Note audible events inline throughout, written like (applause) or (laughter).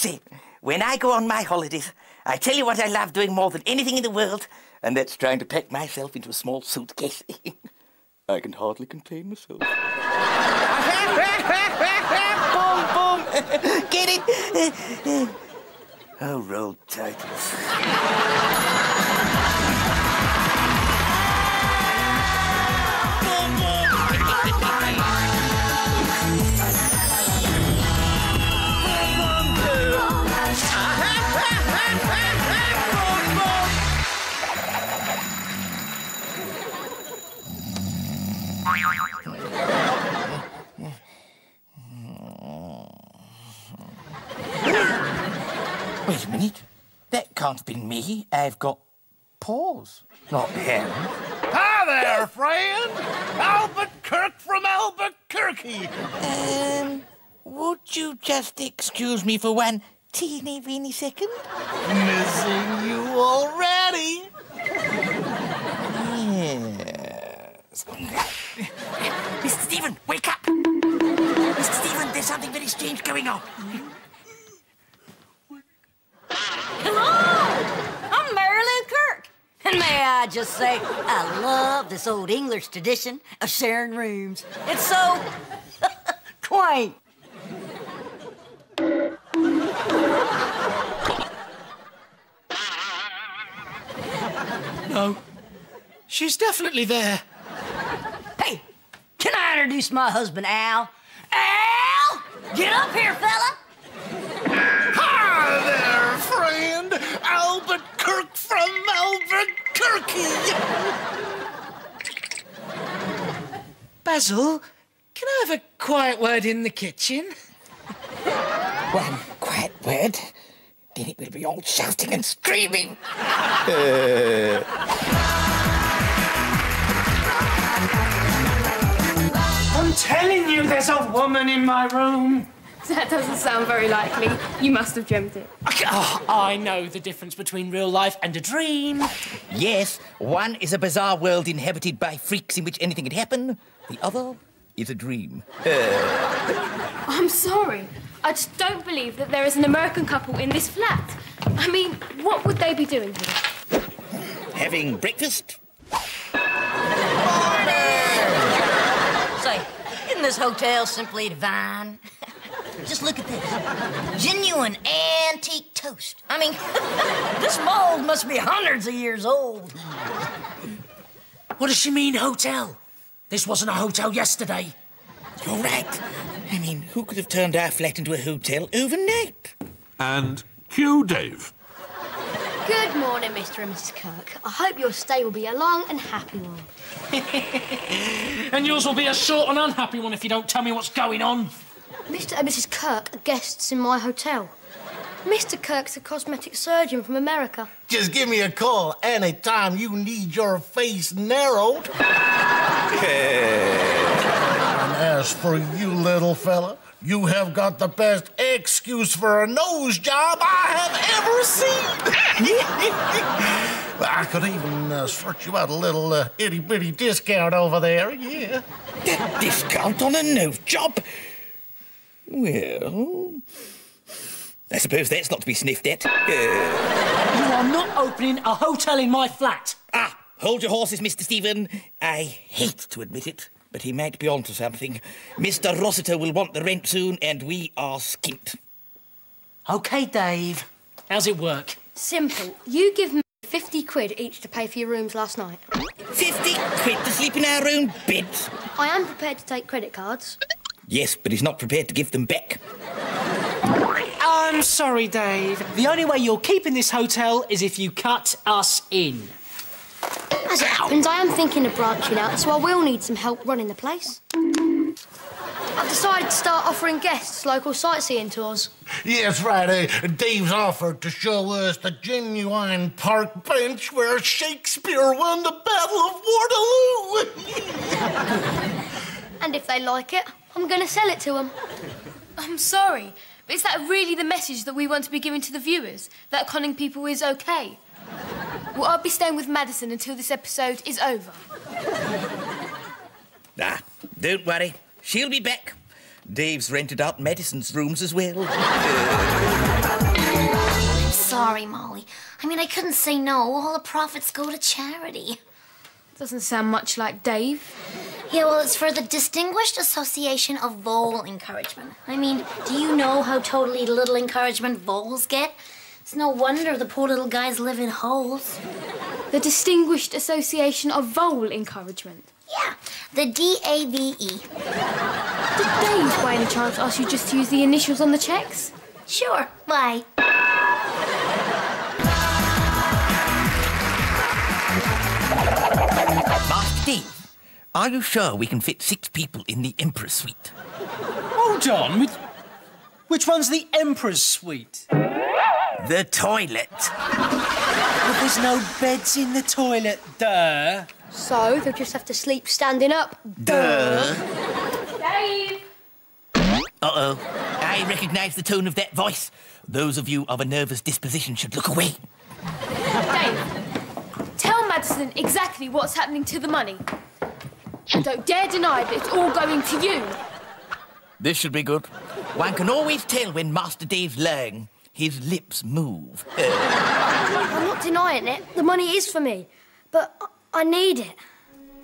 see, when I go on my holidays, I tell you what I love doing more than anything in the world, and that's trying to pack myself into a small suitcase. (laughs) I can hardly contain myself. (laughs) boom, boom. (laughs) Get it? Oh, roll titles. Wait a minute. That can't have been me. I've got paws, not hands. Hi there, friend. Albert Kirk from Albuquerque. Um, would you just excuse me for one teeny weeny second? Missing you already. Yes. Mr. Stephen, wake up! Mr. Stephen, there's something very strange going on. Hello! I'm Marilyn Kirk. And may I just say, I love this old English tradition of sharing rooms. It's so (laughs) quaint. No. She's definitely there. Hey, can I introduce my husband, Al? Al! Get up here, fella! Hi there, friend. Albert Kirk from Albuquerque. Basil, can I have a quiet word in the kitchen? One quiet word, then it will be all shouting and screaming. (laughs) I'm telling you, there's a woman in my room. That doesn't sound very likely. You must have dreamt it. Oh, I know the difference between real life and a dream. Yes, one is a bizarre world inhabited by freaks in which anything can happen. The other is a dream. (laughs) I'm sorry. I just don't believe that there is an American couple in this flat. I mean, what would they be doing here? Having breakfast? Isn't this hotel simply divine? (laughs) Just look at this. Genuine antique toast. I mean, (laughs) this mold must be hundreds of years old. What does she mean, hotel? This wasn't a hotel yesterday. You're right. I mean, who could have turned our flat into a hotel overnight? And cue Dave. Good morning, Mr. and Mrs. Kirk. I hope your stay will be a long and happy one. (laughs) And yours will be a short and unhappy one if you don't tell me what's going on. Mr. and Mrs. Kirk are guests in my hotel. Mr. Kirk's a cosmetic surgeon from America. Just give me a call anytime you need your face narrowed. (laughs) and as for you, little fella, you have got the best excuse for a nose job I have ever seen. (laughs) I could even uh, sort you out a little uh, itty bitty discount over there, yeah. A discount on a nose job? Well, I suppose that's not to be sniffed at. Uh, You are not opening a hotel in my flat. ah, hold your horses, Mr. Stephen. I hate to admit it, but he might be onto something. Mr. Rossiter will want the rent soon, and we are skint. OK, Dave. How's it work? Simple. You give me 50 quid each to pay for your rooms last night. Fifty quid to sleep in our own beds. I am prepared to take credit cards. Yes, but he's not prepared to give them back. I'm sorry, Dave. The only way you're keeping this hotel is if you cut us in. As it happens, I am thinking of branching out, so I will need some help running the place. I've decided to start offering guests local sightseeing tours. Yes, right. Uh, Dave's offered to show us the genuine park bench where Shakespeare won the Battle of Waterloo. (laughs) And if they like it, I'm going to sell it to them. I'm sorry, but is that really the message that we want to be giving to the viewers? That conning people is okay? Well, I'll be staying with Madison until this episode is over. Ah, don't worry. She'll be back. Dave's rented out Madison's rooms as well. sorry, Molly. I mean, I couldn't say no. All the profits go to charity. Doesn't sound much like Dave. Yeah, well, it's for the Distinguished Association of Vole Encouragement. I mean, do you know how totally little encouragement voles get? It's no wonder the poor little guys live in holes. The Distinguished Association of Vole Encouragement. Yeah, the D-A-V-E. Did Dave, by any chance, ask you just to use the initials on the checks? Sure, why? Master Dave, are you sure we can fit six people in the Emperor's suite? Hold on. Which, which one's the Emperor's suite? The toilet. But there's no beds in the toilet, duh. So they'll just have to sleep standing up. Duh. Dave! Uh-oh. I recognise the tone of that voice. Those of you of a nervous disposition should look away. Dave, tell Madison exactly what's happening to the money. And don't dare deny that it's all going to you. This should be good. One can always tell when Master Dave's lying. His lips move. (laughs) I'm not denying it. The money is for me. But I- need it.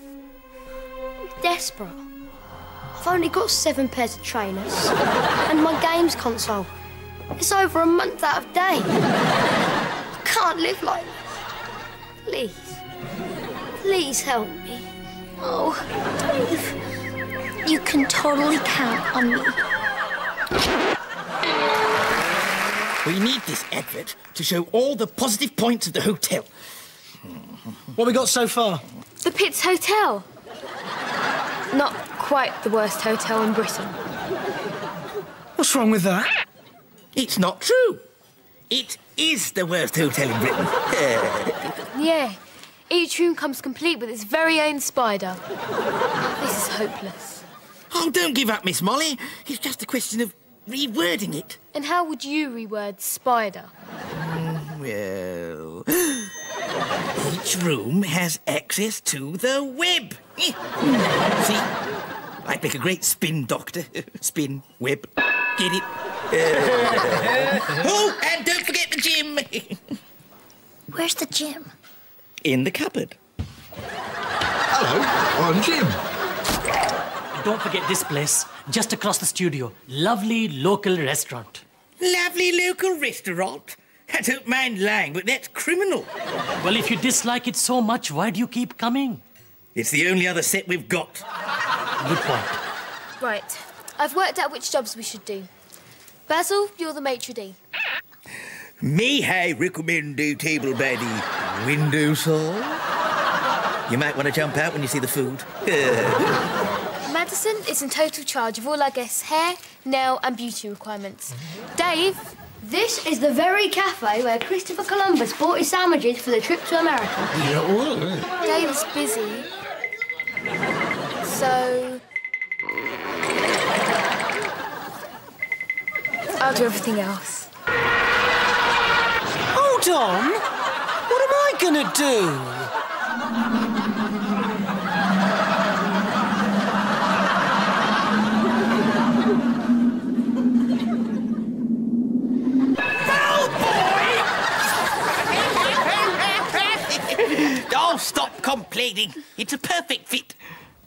I'm desperate. I've only got seven pairs of trainers (laughs) and my games console. It's over a month out of date. I can't live like this. Please. Please help me. Oh, Dave. You can totally count on me. We need this advert to show all the positive points of the hotel. What we got so far? The Pitz Hotel. Not quite the worst hotel in Britain. What's wrong with that? It's not true. It is the worst hotel in Britain. (laughs) Yeah. Each room comes complete with its very own spider. This is hopeless. oh, don't give up, Miss Molly. It's just a question of rewording it. And how would you reword spider? Mm, well, (gasps) each room has access to the web. (laughs) See, I'd make a great spin doctor. (laughs) spin web. Get it? (laughs) oh, and don't forget the gym Where's the gym? in the cupboard. Hello, I'm Jim. Don't forget this place, just across the studio. Lovely local restaurant. Lovely local restaurant. I don't mind lying, but that's criminal. Well, if you dislike it so much, why do you keep coming? It's the only other set we've got. Good point. Right. I've worked out which jobs we should do. Basil, you're the maitre d'. Me I recommend a table by the windowsill? You might want to jump out when you see the food. (laughs) Madison is in total charge of all our guests' hair, nail, and beauty requirements. Dave, This is the very cafe where Christopher Columbus bought his sandwiches for the trip to America. Yeah, Dave is busy. So. I'll do everything else. Hold on. What am I gonna do? Oh, stop complaining. It's a perfect fit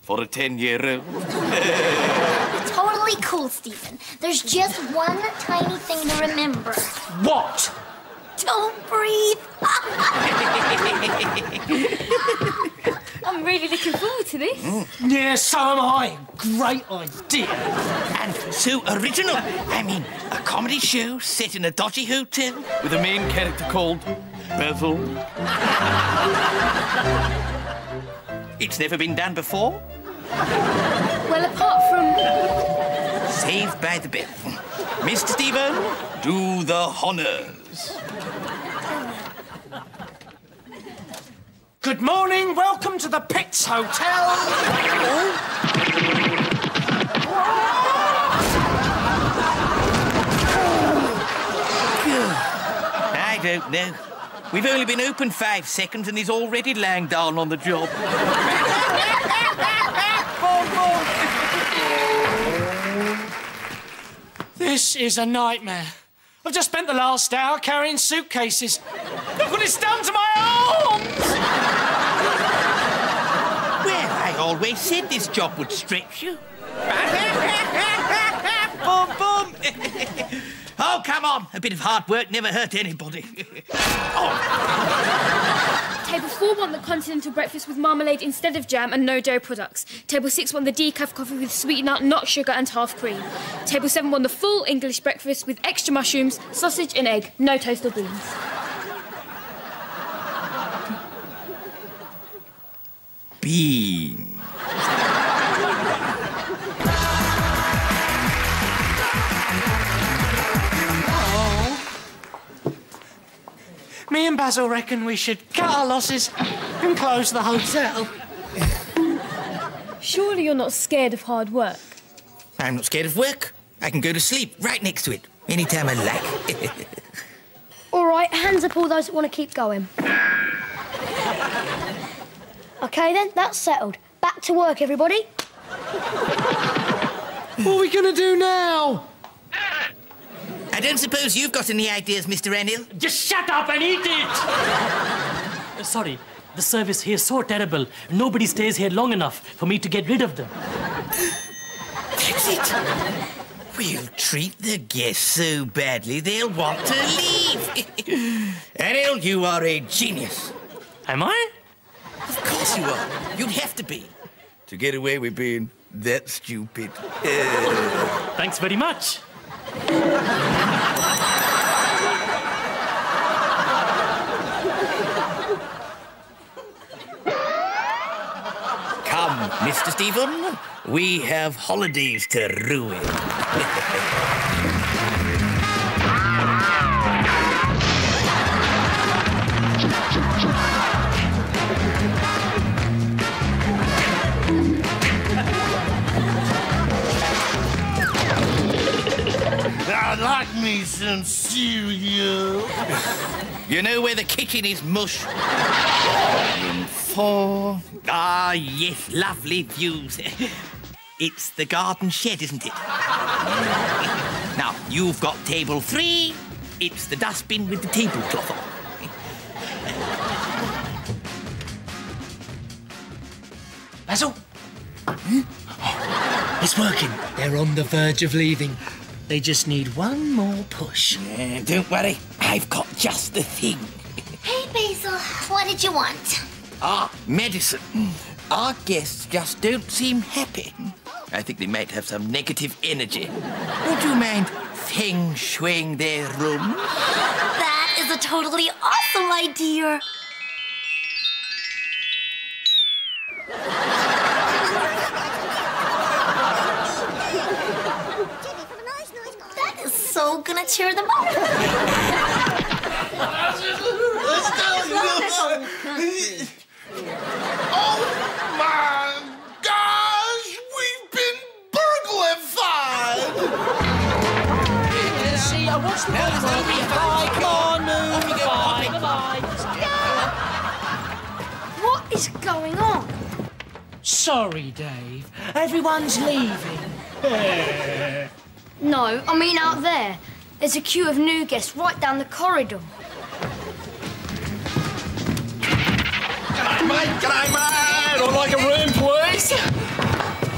for a 10 year old. Uh, totally cool, Stephen. There's just one tiny thing to remember. What? Don't breathe. (laughs) I'm really looking forward to this. Mm. Yeah, so am I. Great idea. And so original. I mean, a comedy show set in a dodgy hotel with a main character called Basil. it's never been done before. Well, apart from. Saved by the Bell. Mr. Stephen, do the honors. Good morning. Welcome to the Pitz Hotel. I don't know. We've only been open five seconds and he's already lying down on the job. This is a nightmare. I've just spent the last hour carrying suitcases. Look what it's done to my arms! Well, I always said this job would stretch you. (laughs) boom, boom. Oh, come on. A bit of hard work never hurt anybody. (laughs) Oh. Table 4 won the continental breakfast with marmalade instead of jam and no dairy products. Table 6 won the decaf coffee with sweetener, not sugar and half cream. Table 7 won the full English breakfast with extra mushrooms, sausage and egg, no toast or beans. Bean. Me and Basil reckon we should cut our losses and close the hotel. Surely you're not scared of hard work. I'm not scared of work. I can go to sleep right next to it anytime I like. (laughs) All right, hands up all those that want to keep going. OK then, that's settled. Back to work, everybody. What are we going to do now? I don't suppose you've got any ideas, Mr. Enil? Just shut up and eat it! Uh, Sorry, the service here is so terrible. Nobody stays here long enough for me to get rid of them. That's it. We'll treat the guests so badly they'll want to leave. (laughs) Enil, you are a genius. Am I? Of course you are. You'd have to be. To get away with being that stupid. (laughs) Thanks very much. Come, Mr. Stephen. We have holidays to ruin. (laughs) like me some cereal. You know where the kitchen is, mush? Room four. Ah, yes, lovely views. (laughs) It's the garden shed, isn't it? (laughs) now, you've got table three. It's the dustbin with the tablecloth on. Basil? Hmm? It's working. They're on the verge of leaving. They just need one more push. Eh, don't worry, I've got just the thing. Hey, Basil, what did you want? Ah, Madison. Our guests just don't seem happy. I think they might have some negative energy. Would you mind feng shuiing their room? That is a totally awesome idea. Is so gonna cheer them up. Oh my gosh, we've been burglarified! See, I watched the movie. Bye, come on, move. Bye, bye. What is going on? Sorry, Dave. Everyone's leaving. (laughs) No, I mean out there. There's a queue of new guests right down the corridor. G'day, mate. G'day, mate. I'd like a room, please.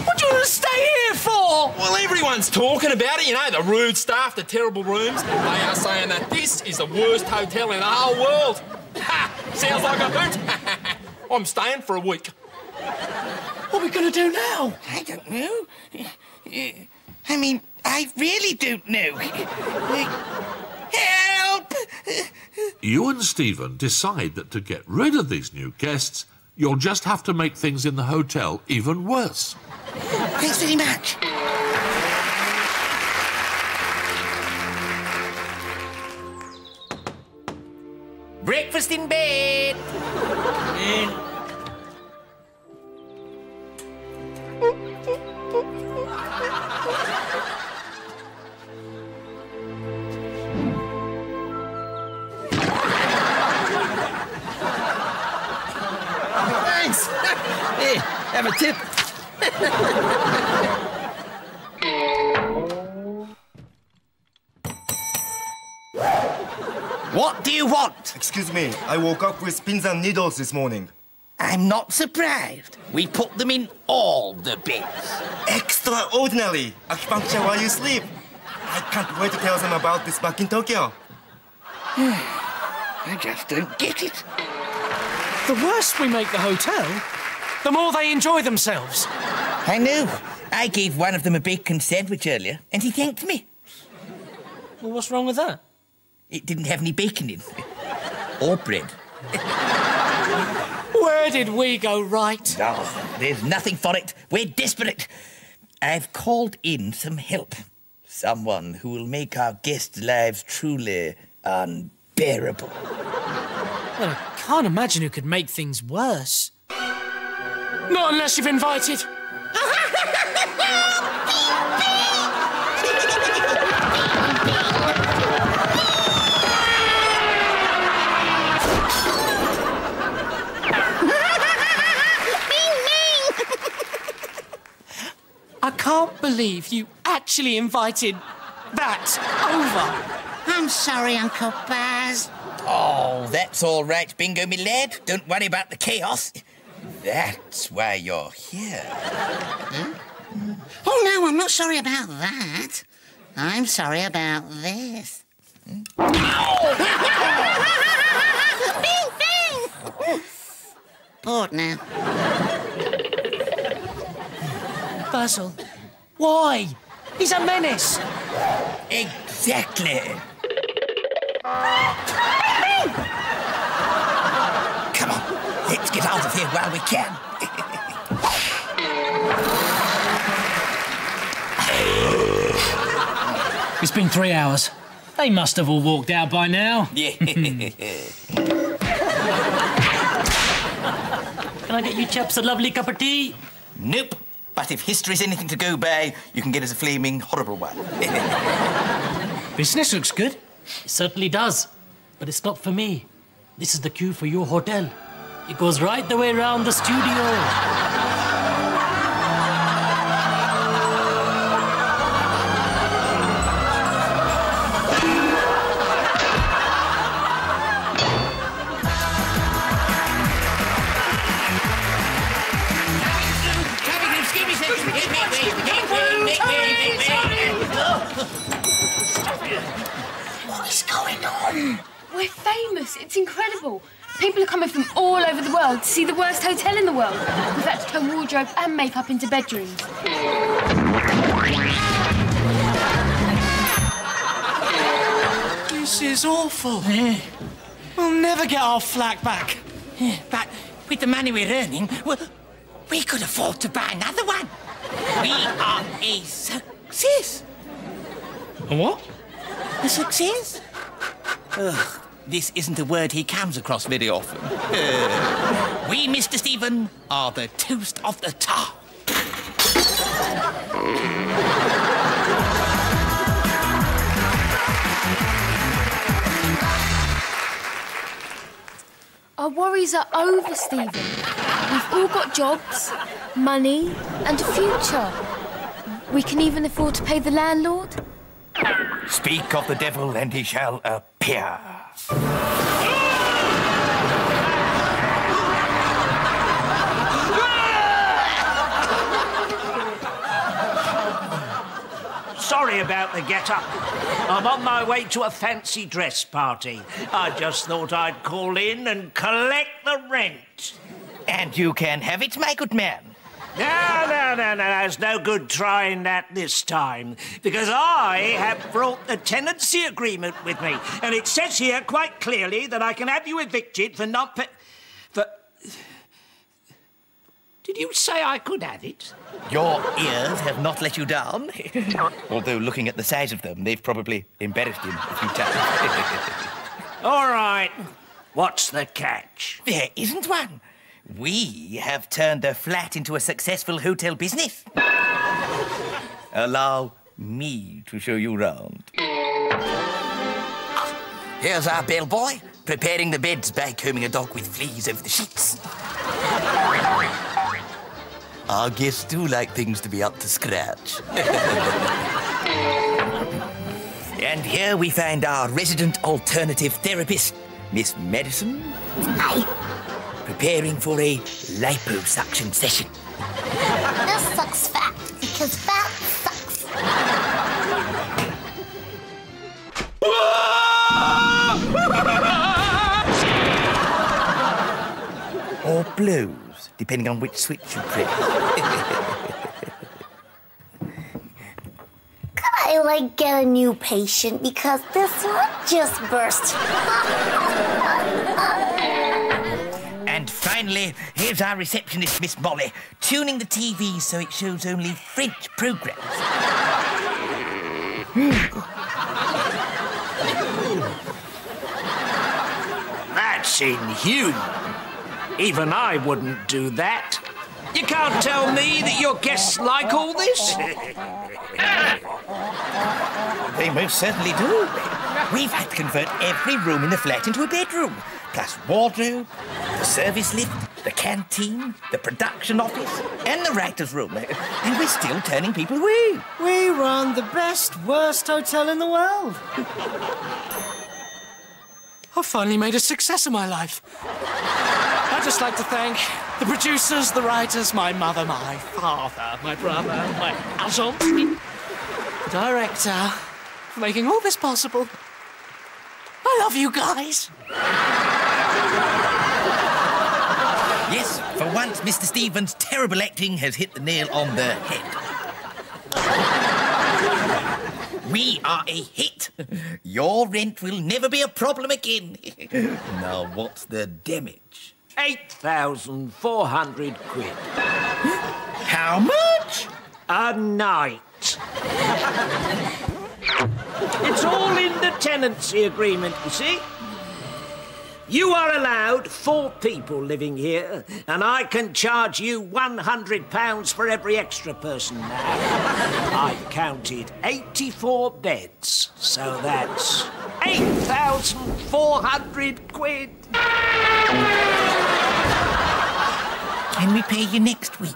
What do you want to stay here for? Well, everyone's talking about it. You know, the rude staff, the terrible rooms. They are saying that this is the worst hotel in the whole world. Ha! Sounds like a hoot. (laughs) I'm staying for a week. What are we going to do now? I don't know. I mean, I really don't know. Help! You and Stephen decide that to get rid of these new guests, you'll just have to make things in the hotel even worse. Thanks very much. Breakfast in bed. Mm. Excuse me, I woke up with pins and needles this morning. I'm not surprised. We put them in all the beds. Extraordinary! Acupuncture while you sleep. I can't wait to tell them about this back in Tokyo. (sighs) I just don't get it. The worse we make the hotel, the more they enjoy themselves. I know. I gave one of them a bacon sandwich earlier, and he thanked me. Well, what's wrong with that? It didn't have any bacon in. Or bread. (laughs) Where did we go right? Oh, there's nothing for it. We're desperate. I've called in some help. Someone who will make our guests' lives truly unbearable. Well, I can't imagine who could make things worse. Not unless you've invited. (laughs) can't believe you actually invited that over. I'm sorry, Uncle Baz. Oh, that's all right, Bingo, me lad. Don't worry about the chaos. That's why you're here. Oh, no, I'm not sorry about that. I'm sorry about this. bing, hmm? (laughs) bing! Bored now. Basil, why? He's a menace. Exactly. Come on, let's get out of here while we can. (laughs) It's been three hours. They must have all walked out by now. (laughs) Yeah. Can I get you chaps a lovely cup of tea? nope. But if history's anything to go by, you can get us a flaming horrible one. (laughs) Business looks good. It certainly does. But it's not for me. This is the queue for your hotel. It goes right the way around the studio. It's incredible. People are coming from all over the world to see the worst hotel in the world. We've had to turn wardrobe and makeup into bedrooms. This is awful. Eh? We'll never get our flat back. Eh, but with the money we're earning, well, we could afford to buy another one. We are a success. A what? A success? Ugh, this isn't a word he comes across very often. Uh, (laughs) we, Mr. Stephen, are the toast of the town. Our worries are over, Stephen. We've all got jobs, money, and a future. We can even afford to pay the landlord. Speak of the devil and he shall appear. Sorry about the get-up. I'm on my way to a fancy dress party. I just thought I'd call in and collect the rent. And you can have it, my good man. No, no, no, no, there's no good trying that this time. Because I have brought the tenancy agreement with me. And it says here quite clearly that I can have you evicted for not pay... For... Did you say I could have it? Your ears have not let you down. (laughs) Although, looking at the size of them, they've probably embarrassed him a few times. (laughs) All right. What's the catch? there isn't one. We have turned the flat into a successful hotel business. Allow me to show you round. Here's our bellboy, preparing the beds by combing a dog with fleas over the sheets. Our guests do like things to be up to scratch. (laughs) And here we find our resident alternative therapist, Miss Madison. Hi. Preparing for a liposuction session. This sucks fat because fat sucks. (laughs) Or blows, depending on which switch you press. I like get a new patient because this one just burst. (laughs) finally, here's our receptionist, Miss Molly, tuning the TV so it shows only French programs. That's inhuman. Even I wouldn't do that. You can't tell me that your guests like all this. (laughs) They most certainly do. We've had to convert every room in the flat into a bedroom, plus wardrobe, the service lift, the canteen, the production office, and the writer's room. (laughs) And we're still turning people away. We run the best, worst hotel in the world. (laughs) I've finally made a success of my life. I'd just like to thank the producers, the writers, my mother, my father, my brother, my agent, the director, for making all this possible. I love you guys. Yes, for once, Mr. Stevens' terrible acting has hit the nail on the head. We are a hit. Your rent will never be a problem again. now, what's the damage? 8,400 quid. How much? A night. It's all in the tenancy agreement, you see. You are allowed four people living here, and I can charge you £100 for every extra person now. (laughs) I've counted 84 beds, so that's 8,400 quid. Can we pay you next week?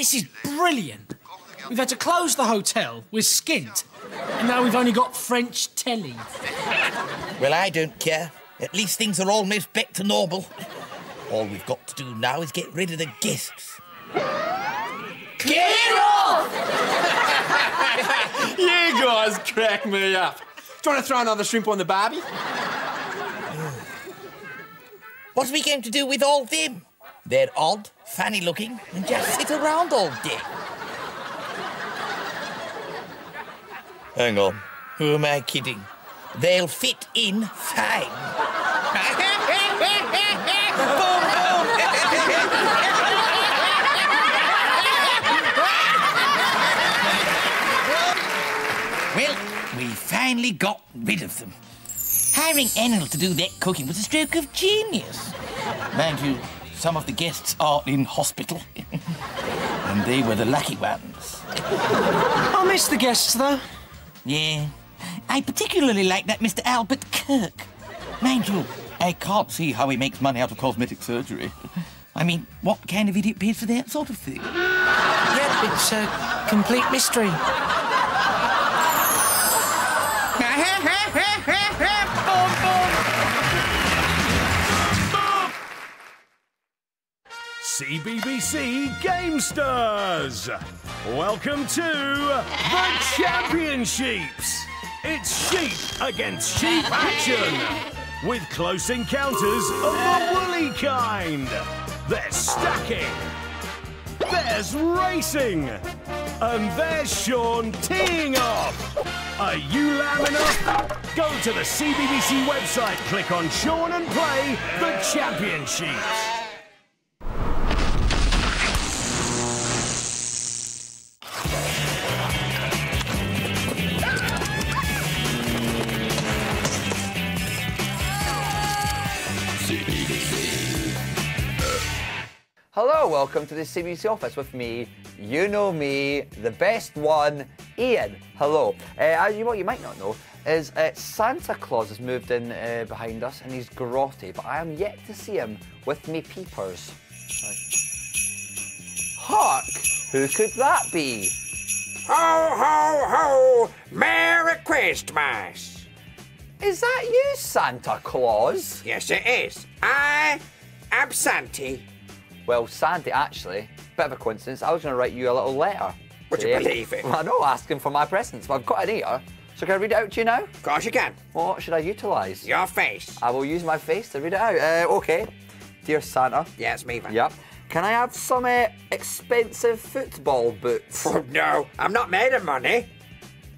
This is brilliant. We've had to close the hotel. We're skint. And now we've only got French telly. Well, I don't care. At least things are almost back to normal. All we've got to do now is get rid of the guests. Get off! (laughs) you guys crack me up. Do you want to throw another shrimp on the barbie? What are we going to do with all them? They're odd, funny looking, and just sit around all day. Hang on. Who am I kidding? They'll fit in fine. well, we finally got rid of them. Hiring Enel to do that cooking was a stroke of genius. Mind you, some of the guests are in hospital. (laughs) and they were the lucky ones. I miss the guests, though. Yeah. I particularly like that Mr. Albert Kirk. Mind you, I can't see how he makes money out of cosmetic surgery. I mean, what kind of idiot pays for that sort of thing? Yeah, it's a complete mystery. CBBC Gamesters! Welcome to the Championships! It's sheep against sheep action! With close encounters of the woolly kind! There's stacking! There's racing! And there's Shaun teeing off! Are you lamb enough? Go to the CBBC website, click on Shaun and play the Championships! Welcome to the CBC office with me. You know me, the best one, Ian, hello. Uh, as you, what you might not know is uh, Santa Claus has moved in uh, behind us and he's grotty, but I am yet to see him with me peepers. Hark! Who could that be? Ho, ho, ho! Merry Christmas! Is that you, Santa Claus? Yes, it is. I am Santy. Well, Sandy, actually, bit of a coincidence, I was going to write you a little letter. Would you believe it? Well, I know, asking for my presents, but I've got it here. So can I read it out to you now? Of course you can. What should I utilise? Your face. I will use my face to read it out. Uh, okay. Dear Santa. Yeah, it's me, then. Yep. Can I have some uh, expensive football boots? (laughs) Oh, no, I'm not made of money.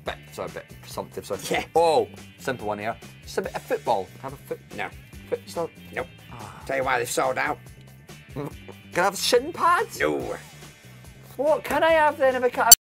Bit, sorry, a bit presumptive, sorry. Yeah. Oh, simple one here. Just a bit of football. Have a foot. No. Foot, Nope. Tell you why they've sold out. Can I have shin pads? No. What can I have then if I can't have